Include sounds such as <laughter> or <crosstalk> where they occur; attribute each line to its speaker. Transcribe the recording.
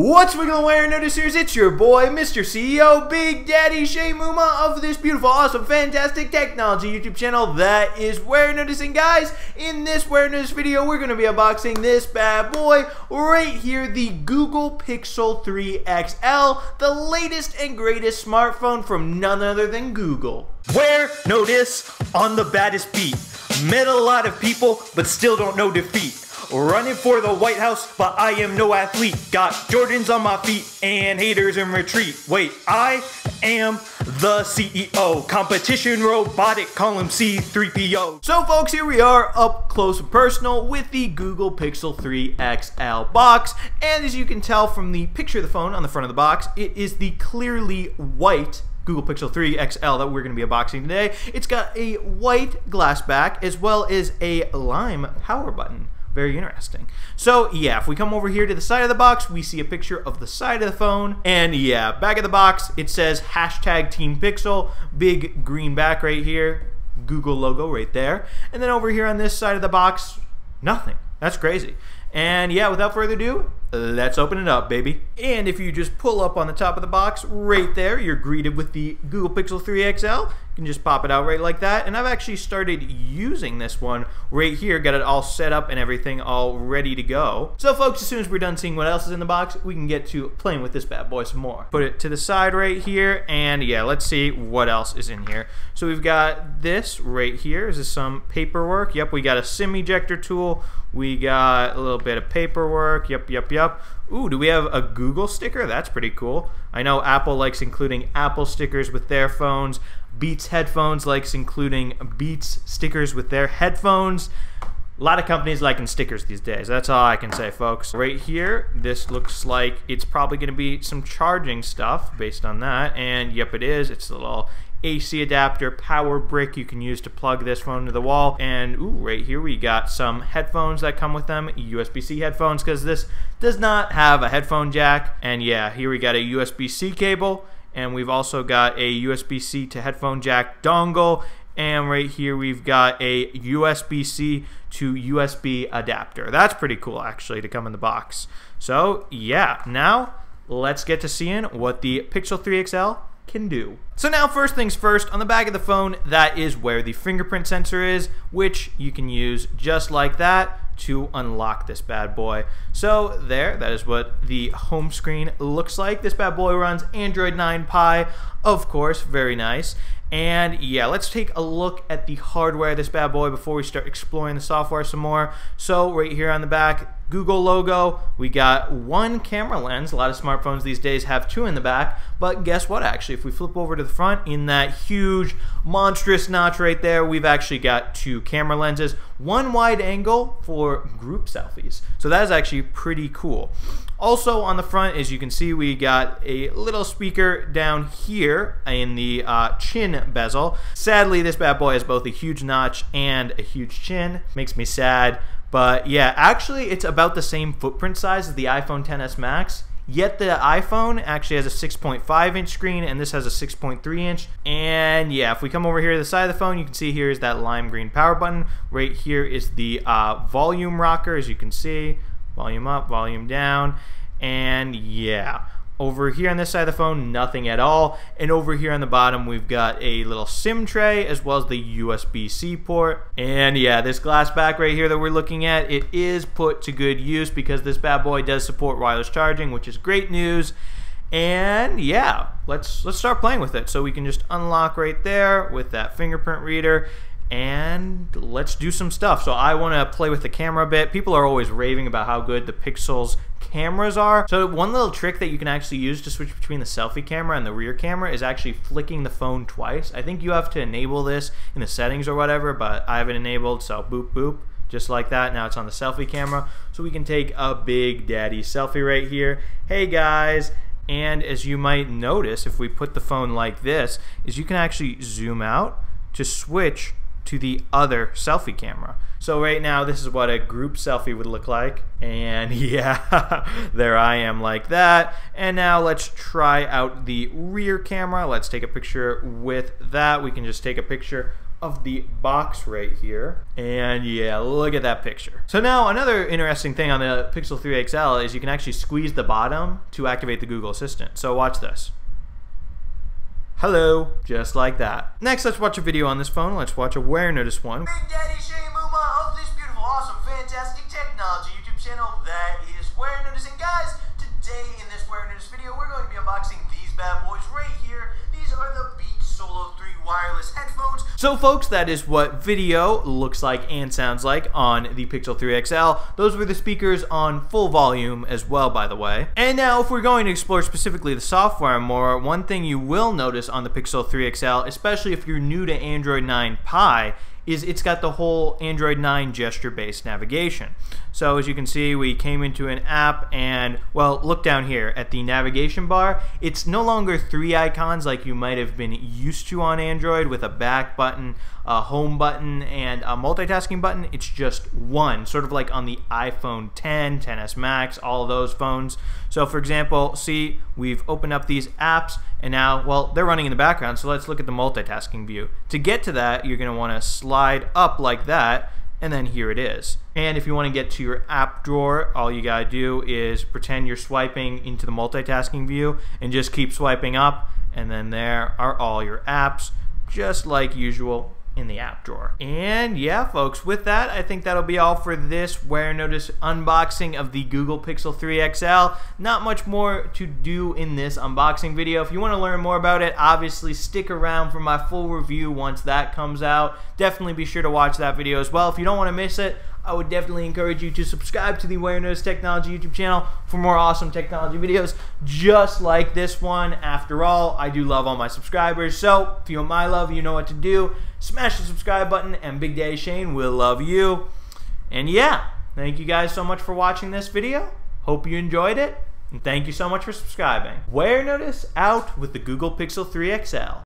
Speaker 1: What's Wiggle Warenoticers? It's your boy, Mr. CEO, Big Daddy Shane Mumma of this beautiful, awesome, fantastic technology YouTube channel that is Wear Noticing. Guys, in this Warenotice video, we're going to be unboxing this bad boy right here, the Google Pixel 3 XL, the latest and greatest smartphone from none other than Google. Wear Notice on the baddest beat. Met a lot of people, but still don't know defeat. Running for the White House, but I am no athlete. Got Jordans on my feet and haters in retreat. Wait, I am the CEO. Competition robotic, him C3PO. So folks, here we are up close and personal with the Google Pixel 3 XL box. And as you can tell from the picture of the phone on the front of the box, it is the clearly white Google Pixel 3 XL that we're going to be unboxing today. It's got a white glass back as well as a lime power button. Very interesting. So yeah, if we come over here to the side of the box, we see a picture of the side of the phone. And yeah, back of the box, it says hashtag Team Pixel, big green back right here, Google logo right there. And then over here on this side of the box, nothing. That's crazy. And yeah, without further ado, let's open it up, baby. And if you just pull up on the top of the box right there, you're greeted with the Google Pixel 3 XL. Can just pop it out right like that. And I've actually started using this one right here, got it all set up and everything all ready to go. So folks, as soon as we're done seeing what else is in the box, we can get to playing with this bad boy some more. Put it to the side right here, and yeah, let's see what else is in here. So we've got this right here. Is this some paperwork? Yep, we got a SIM ejector tool. We got a little bit of paperwork. Yep, yep, yep. Ooh, do we have a Google sticker? That's pretty cool. I know Apple likes including Apple stickers with their phones. Beats headphones likes including Beats stickers with their headphones. A lot of companies liking stickers these days. That's all I can say, folks. Right here, this looks like it's probably going to be some charging stuff based on that. And yep, it is. It's a little AC adapter, power brick you can use to plug this phone to the wall. And ooh, right here we got some headphones that come with them, USB-C headphones, because this does not have a headphone jack. And yeah, here we got a USB-C cable, and we've also got a USB-C to headphone jack dongle. And right here we've got a USB-C to USB adapter. That's pretty cool actually to come in the box. So yeah, now let's get to seeing what the Pixel 3 XL can do. So now first things first, on the back of the phone, that is where the fingerprint sensor is, which you can use just like that to unlock this bad boy. So there, that is what the home screen looks like. This bad boy runs Android 9 Pie, of course, very nice. And yeah, let's take a look at the hardware of this bad boy before we start exploring the software some more. So right here on the back, Google logo. We got one camera lens. A lot of smartphones these days have two in the back. But guess what, actually? If we flip over to the front, in that huge, monstrous notch right there, we've actually got two camera lenses. One wide angle for group selfies. So that is actually pretty cool. Also on the front, as you can see, we got a little speaker down here in the uh, chin bezel. Sadly, this bad boy has both a huge notch and a huge chin. Makes me sad. But yeah, actually, it's about the same footprint size as the iPhone XS Max. Yet the iPhone actually has a 6.5 inch screen and this has a 6.3 inch. And yeah, if we come over here to the side of the phone, you can see here is that lime green power button. Right here is the uh, volume rocker, as you can see. Volume up, volume down. And yeah, over here on this side of the phone, nothing at all. And over here on the bottom, we've got a little SIM tray as well as the USB-C port. And yeah, this glass back right here that we're looking at, it is put to good use because this bad boy does support wireless charging, which is great news. And yeah, let's let's start playing with it. So we can just unlock right there with that fingerprint reader and let's do some stuff. So I want to play with the camera a bit. People are always raving about how good the Pixels cameras are. So one little trick that you can actually use to switch between the selfie camera and the rear camera is actually flicking the phone twice. I think you have to enable this in the settings or whatever, but I have it enabled, so boop boop just like that. Now it's on the selfie camera. So we can take a big daddy selfie right here. Hey guys. And as you might notice, if we put the phone like this, is you can actually zoom out to switch to the other selfie camera. So right now this is what a group selfie would look like and <laughs> yeah there I am like that and now let's try out the rear camera let's take a picture with that we can just take a picture of the box right here. And yeah, look at that picture. So now another interesting thing on the Pixel 3 XL is you can actually squeeze the bottom to activate the Google Assistant. So watch this. Hello, just like that. Next, let's watch a video on this phone. Let's watch a Warenotice one.
Speaker 2: Big Daddy Shane of this beautiful, awesome, fantastic technology YouTube channel that is Wear Notice. And guys, today in this Warenotice video, we're going to be unboxing these bad boys right here. These are the Beats Solo 3 wireless headphones.
Speaker 1: So folks, that is what video looks like and sounds like on the Pixel 3 XL. Those were the speakers on full volume as well, by the way. And now if we're going to explore specifically the software more, one thing you will notice on the Pixel 3 XL, especially if you're new to Android 9 Pie, is it's got the whole Android 9 gesture-based navigation. So as you can see, we came into an app and, well, look down here at the navigation bar. It's no longer three icons like you might have been used to on Android with a back button, a home button, and a multitasking button. It's just one, sort of like on the iPhone 10, 10s Max, all those phones. So for example, see, we've opened up these apps and now, well, they're running in the background, so let's look at the multitasking view. To get to that, you're going to want to slide up like that, and then here it is. And if you want to get to your app drawer, all you got to do is pretend you're swiping into the multitasking view and just keep swiping up, and then there are all your apps, just like usual in the app drawer. And yeah, folks, with that, I think that'll be all for this Warenotice unboxing of the Google Pixel 3 XL. Not much more to do in this unboxing video. If you want to learn more about it, obviously stick around for my full review once that comes out. Definitely be sure to watch that video as well. If you don't want to miss it, I would definitely encourage you to subscribe to the Notice Technology YouTube channel for more awesome technology videos just like this one. After all, I do love all my subscribers, so if you want my love, you know what to do. Smash the subscribe button, and Big Daddy Shane will love you. And yeah, thank you guys so much for watching this video. Hope you enjoyed it, and thank you so much for subscribing. Warenotice out with the Google Pixel 3 XL.